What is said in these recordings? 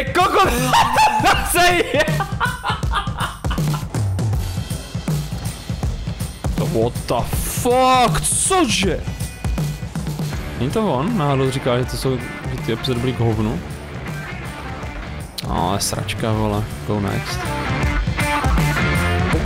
Ty kokot! Sej! What the fuck? Cože? Není to on? Náhodou říká, že to jsou, že ty epizody byly k hovnu. Ale sračka, vole. Go next.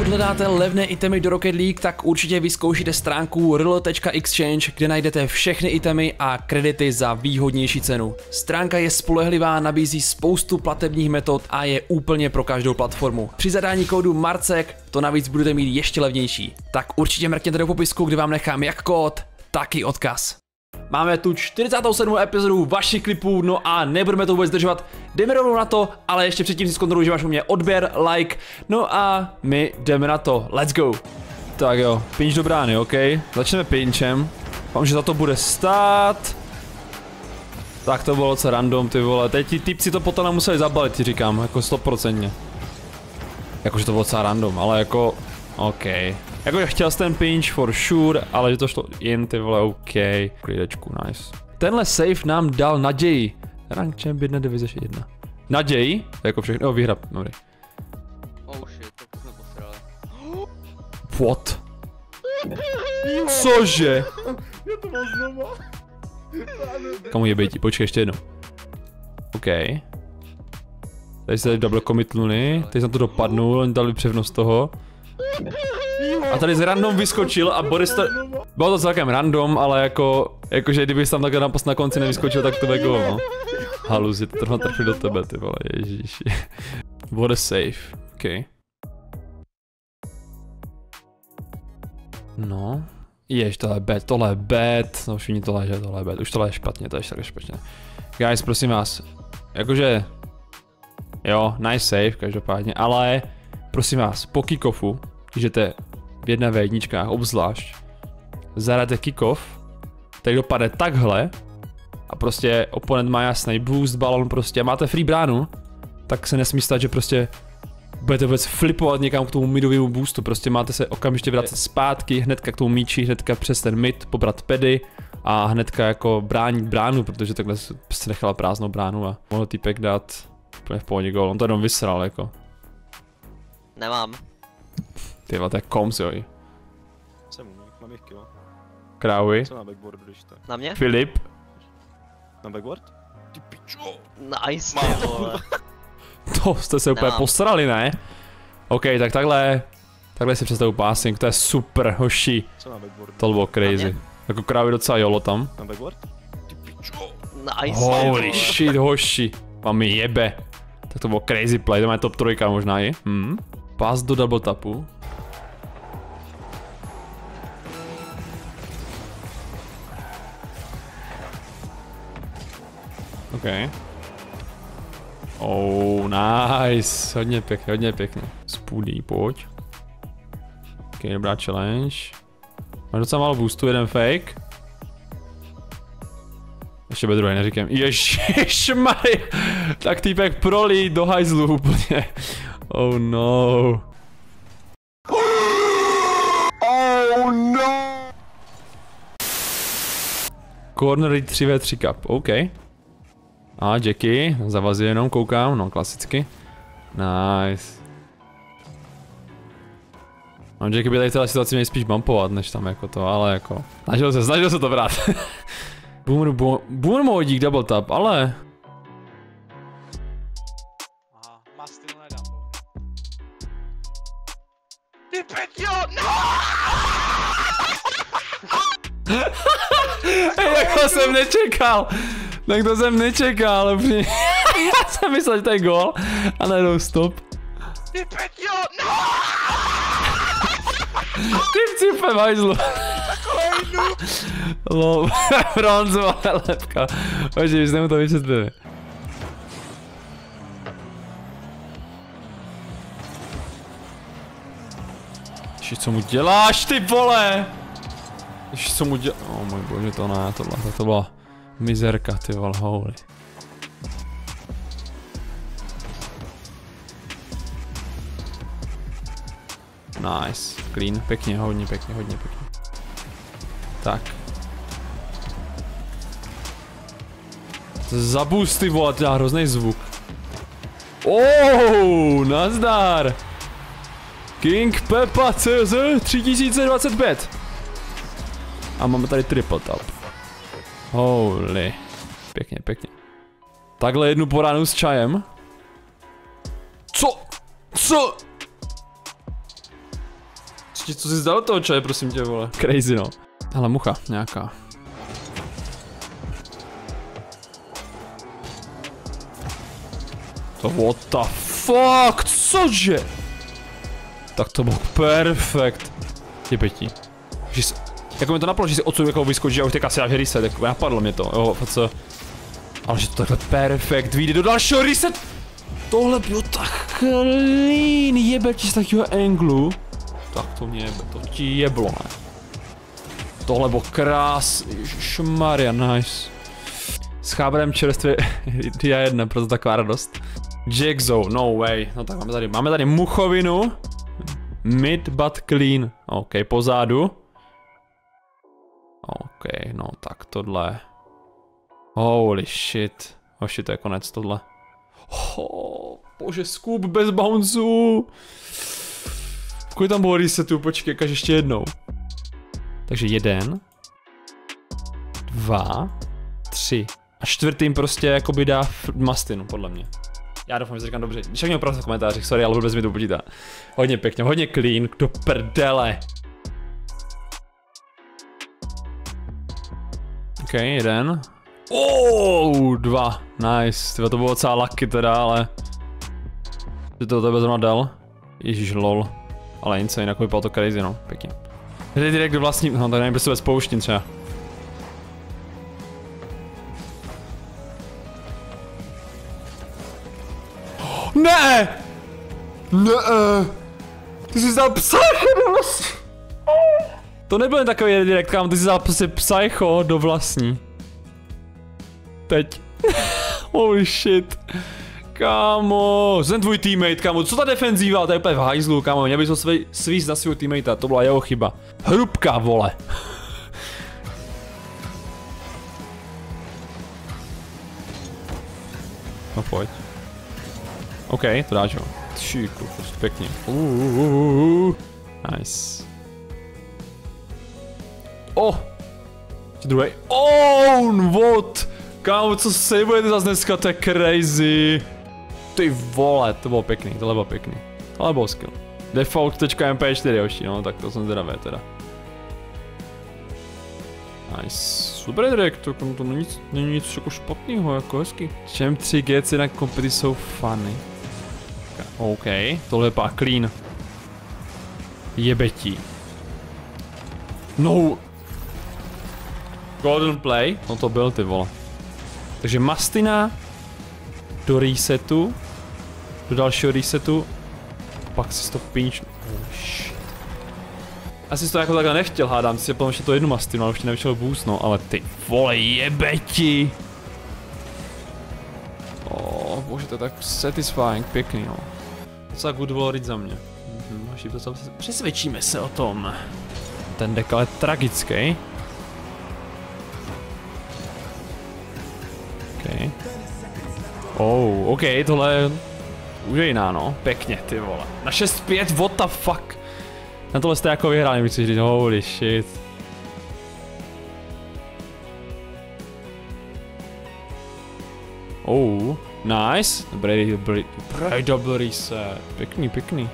Pokud hledáte levné itemy do Rocket League, tak určitě vyzkoušíte stránku rl.exchange, kde najdete všechny itemy a kredity za výhodnější cenu. Stránka je spolehlivá, nabízí spoustu platebních metod a je úplně pro každou platformu. Při zadání kódu MARCEK to navíc budete mít ještě levnější. Tak určitě mrkněte do popisku, kde vám nechám jak kód, tak i odkaz. Máme tu 47. epizodu vašich klipů, no a nebudeme to vůbec zdržovat. Jdeme rovnou na to, ale ještě předtím si zkontroluji, že máš u mě odběr, like, no a my jdeme na to. Let's go. Tak jo, pinč do brány, ok? Začneme pinčem. Vám, že za to bude stát. Tak to bylo co random, ty vole. Teď ti typci to potom museli zabalit, ti říkám, jako stoprocentně. Jakože to bylo docela random, ale jako, ok. Jakože chtěl jsem ten pinch for sure, ale že to šlo jen ty vole, OK. Klidečku, nice. Tenhle save nám dal naději. Rank champion na divize 1. Naději? Jako všechno, jo, výhra, dobrý. Oh shit, to jsme posrali. What? Cože? Já to mám znova. Kamu je bejti, počkej ještě jednou. OK. Tady se double commitnuli, teď jsem to dopadnul, oni dali převnost toho. A tady z random vyskočil a Boris to... Bylo to celkem random, ale jako... Jakože kdyby tam takhle napost na konci nevyskočil, tak to by bylo, no. Halus, je to trochu trefil do tebe, ty vole, ježíši. What a safe, OK. No. Jež, tohle je bad, tohle je bad, no všichni tohle, že tohle je bad, už tohle je špatně, to je tak špatně. Guys, prosím vás, jakože, jo, nice save, každopádně, ale, prosím vás, po kickofu, když jdete v jedna v jedničkách, obzvlášť, zadáte kickoff, tak dopadne takhle, a prostě oponent má jasný boost balon prostě a máte free bránu, tak se nesmí stát, že prostě budete vůbec flipovat někam k tomu midovému boostu, prostě máte se okamžitě vracet zpátky, hnedka k tomu míči, hnedka přes ten mid, pobrat pedy a hnedka jako bránit bránu, protože takhle se nechala prázdnou bránu a mohl týpek dát úplně v pohodě gol, on to jenom vysral jako. Nemám. Ty vole, to je koms jo. Jsem u nich, mám jich kilo. Krávy, Co na backboardu, když tak? Na mě? Filip, Na backboard? Ty pičo! Nice, ty vole. to jste se úplně Nemám. posrali, ne? OK, tak takhle, takhle si představu passing, to je super, hoši. Co na backboardu? To bylo crazy. Jako krávy docela jolo tam. Na backboard? Ty pičo! Nice, Holy shit, hoši. Vám mi jebe. Tak to bylo crazy play, to má top trojka možná i. Hm. Pas do double tapu. OK. Oh, nice. Hodně pěkně, hodně pěkně. Spoody, pojď. OK, dobrá challenge. Máš docela málo boostu, jeden fake. Ještě bez druhé, neříkám. Ježišmaj! Tak týpek prolí do hajzlu úplně. Oh no. Oh no! Corner 3v3 cup, OK. A Jackie, zavazuje jenom, koukám, no klasicky. Nice. No Jackie by tady v této situaci měl spíš bumpovat, než tam jako to, ale jako... Snažil se, snažil se to brát. Boomer, bo, boomer modík double tap, ale... Aha, má. Ty! No! Hej, tak to jsem nečekal. Tak to jsem nečekal, úplně. Já jsem myslel, že to je gol. A najednou stop. Ty pičo! No! Ty cipe hajzlu. Lol, bronzová lepka. Počkej, už jsme mu to vysvětlili. Ježiš, co mu děláš, ty vole? Ježiš, co mu děláš? Oh můj bože, to ne, tohle, to byla mizerka, ty vole, holy. Nice, clean, pěkně, hodně pěkně, hodně pěkně. Tak. Za boost, ty vole, to dělá hrozný zvuk. Oh, nazdar. King Peppa CZ 3025. A máme tady triple tap. Holy. Pěkně, pěkně. Takhle jednu poránu s čajem. Co? Co? Ještě co jsi zdal toho čaje, prosím tě, vole. Crazy, no. Ale mucha, nějaká. To what the fuck, cože? Tak to bylo perfekt. Je pětí. Že jsi, jako mi to napadlo, že si odsud jako vyskočí a už teďka si dáš reset, jako napadlo mě to, jo, co? Ale že to takhle perfekt vyjde do dalšího reset. Tohle bylo tak clean, jebe ti z takového anglu. Tak to mě jebe, to ti jeblo, ne? Tohle bylo krás, šmaria, nice. S chábrem čerstvě dia jedna, proto taková radost. Jackzo, no way. No tak máme tady, máme tady muchovinu. Mid but clean. OK, pozadu. OK, no tak tohle. Holy shit. Hoši, to je konec tohle. Oh, bože, scoop bez bounceu. Kolik tam bylo resetu, počkej, kaž ještě jednou. Takže jeden. Dva. Tři. A čtvrtým prostě jakoby dá mastinu, podle mě. Já doufám, že říkám dobře. Tak mě opravdu v komentářích, sorry, ale vůbec mi to počítá. Hodně pěkně, hodně clean, do prdele. OK, jeden. Oh, dva. Nice. Tyba to bylo docela lucky teda, ale... Že to tebe zrovna dal. Ježíš, lol. Ale insane, jako vypadalo to crazy, no. Pěkně. Jde direkt do vlastní, no tak nevím, prostě bez pouštím třeba. Ne! Ne! Ty jsi vzal psycho do vlastní. To nebyl jen takový redirect, kámo, ty jsi vzal prostě psycho do vlastní. Teď. Holy shit. Kámo, jsem tvůj teammate, kámo, co ta defenzíva, to je úplně v hajzlu, kámo, měl bys ho svý, svíz na svého teammatea, to byla jeho chyba. Hrubka, vole. No pojď. OK, to dáš jo. Šíku, prostě pěkně. Uh, uh, uh, uh. Nice. Oh! Druhý. Oh, what? Kámo, co se budete zase dneska, to je crazy. Ty vole, to bylo pěkný, tohle bylo pěkný. Tohle bylo skill. Default.mp4 hoši, no, tak to jsem zdravé teda. Nice. Super direct, to, to není, není nic jako špatného, jako hezky. Čem 3 GC na kompety jsou funny. OK, tohle je pár clean. Jebetí. No. Golden play, no to byl ty vole. Takže Mastina do resetu, do dalšího resetu, pak si to pinch... Oh. Asi to jako takhle nechtěl, hádám, si potom ještě to jednu Mastinu, ale už ti nevyšel boost, no, ale ty vole jebeti! Oh, bože, to je tak satisfying, pěkný, no. Docela good wall za mě. Mhm, Přesvědčíme se o tom. Ten dekal je tragický. Oh, OK, tohle je úžejná, no. Pěkně, ty vole. Na 6-5, what the fuck? Na tohle jste jako vyhráli, chci říct, holy shit. Oh, nice. Dobrý, dobrý, dobrý double reset. Pěkný, pěkný.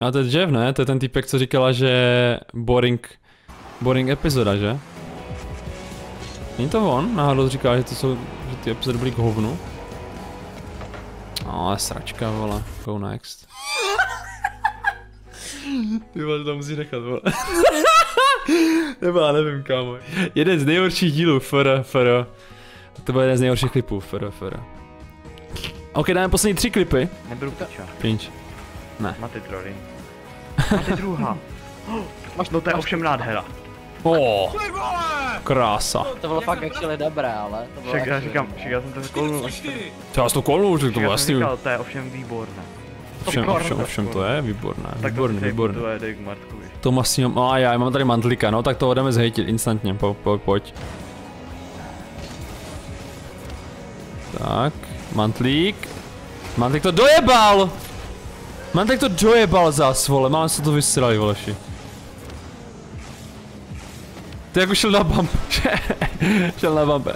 A to je Jeff, ne? To je ten typek, co říkala, že boring, boring epizoda, že? Není to on? Náhodou říká, že to jsou, že ty epizody byly k hovnu. No, sračka, vole. Go next. Ty vole, to musíš nechat, vole. Nebo já nevím, kámo. Jeden z nejhorších dílů, fr, fr. To byl jeden z nejhorších klipů, fr, fr. OK, dáme poslední tři klipy. Neberu piča. Pinch. Ne. Máte trory. Máte druhá. Máš, no to je ovšem nádhera. Oh, krása. To bylo fakt actually dobré, ale to bylo Však já říkám, však já jsem to kolnul. To já s tou kolnou, že to bylo jasný. jsem říkal, to je ovšem výborné. Ovšem, ovšem, ovšem, to je výborné, Tak výborný, to výborný. To je Martkovi. To masím, a já mám tady mantlíka, no tak to jdeme zhejtit instantně, po, po, pojď. Tak, mantlík. Mantek to dojebal! Mantek to dojebal zas, vole, mám se to vysrali, voleši. Ty jako šel na bump. šel na bump.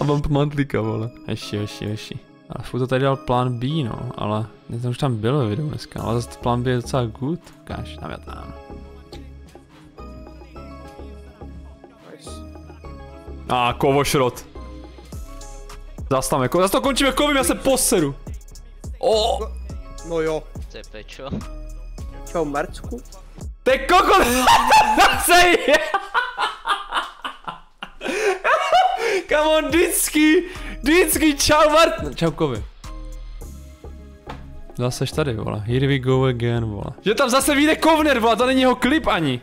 A bump Mantlíka, vole. Ještě, ještě, ještě. Ale furt to tady dal plán B, no, ale to už tam bylo ve videu dneska, ale zase plán B je docela good. Ukáž, tam já tam. A ah, kovošrot. Zas tam jako, zas to končíme kovím, já se poseru. O, No jo. To je pečo. Čau Marcku. Ty kokot, zase je. Come on, vždycky, vždycky, čau Mart. Čau kovy. Zase tady, vole. Here we go again, vole. Že tam zase vyjde Kovner, vole, to není jeho klip ani.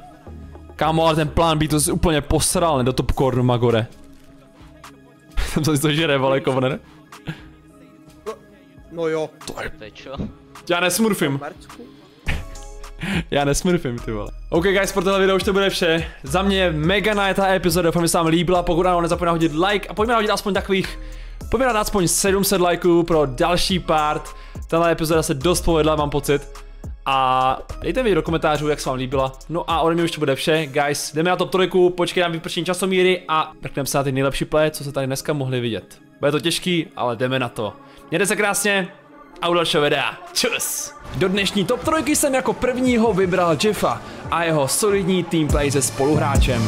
Kámo, ale ten plán by to si úplně posral, ne, do Topcornu Magore. Tam se to žere, vole, Kovner. No jo. To je. Já nesmurfím. Marcku. Já nesmurfím, ty vole. OK guys, pro tohle video už to bude vše. Za mě mega na ta epizoda, doufám, že se vám líbila. Pokud ano, nezapomeňte hodit like a pojďme hodit aspoň takových Pojďme dát aspoň 700 lajků pro další part. Tahle epizoda se dost povedla, mám pocit. A dejte mi do komentářů, jak se vám líbila. No a ode mě už to bude vše, guys. Jdeme na top 3, počkej na vypršení časomíry a mrkneme se na ty nejlepší play, co se tady dneska mohli vidět. Bude to těžký, ale jdeme na to. Mějte se krásně a u dalšího videa. Čus! Do dnešní top 3 jsem jako prvního vybral Jeffa a jeho solidní teamplay se spoluhráčem.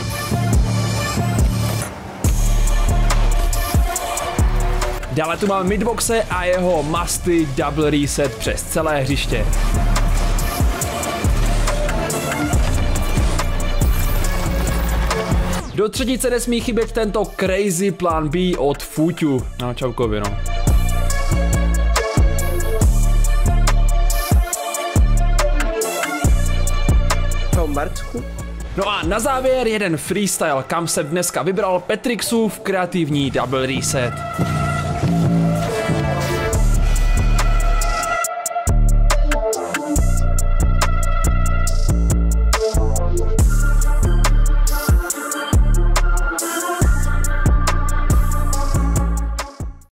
Dále tu máme midboxe a jeho masty double reset přes celé hřiště. Do třetice nesmí chybět tento crazy plan B od Fuťu. No čaukovi no. Marcku. No a na závěr jeden freestyle, kam se dneska vybral Petrixův kreativní double reset.